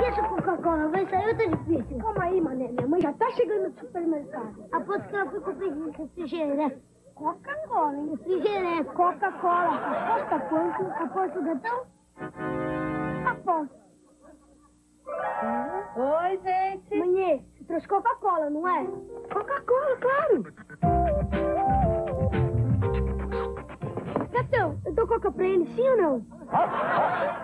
Coca-Cola, vai sair outra difícil. Calma aí, mané. Minha mãe já tá chegando no supermercado. Aposto que ela foi comprar refrigerante. Coca-Cola, hein? Refrigerante. Coca-Cola. Aposta quanto? Aposto gatão? Aposto. Oi, gente. Mãe, você trouxe Coca-Cola, não é? Coca-Cola, claro. Gatão, eu dou Coca pra ele, sim ou não?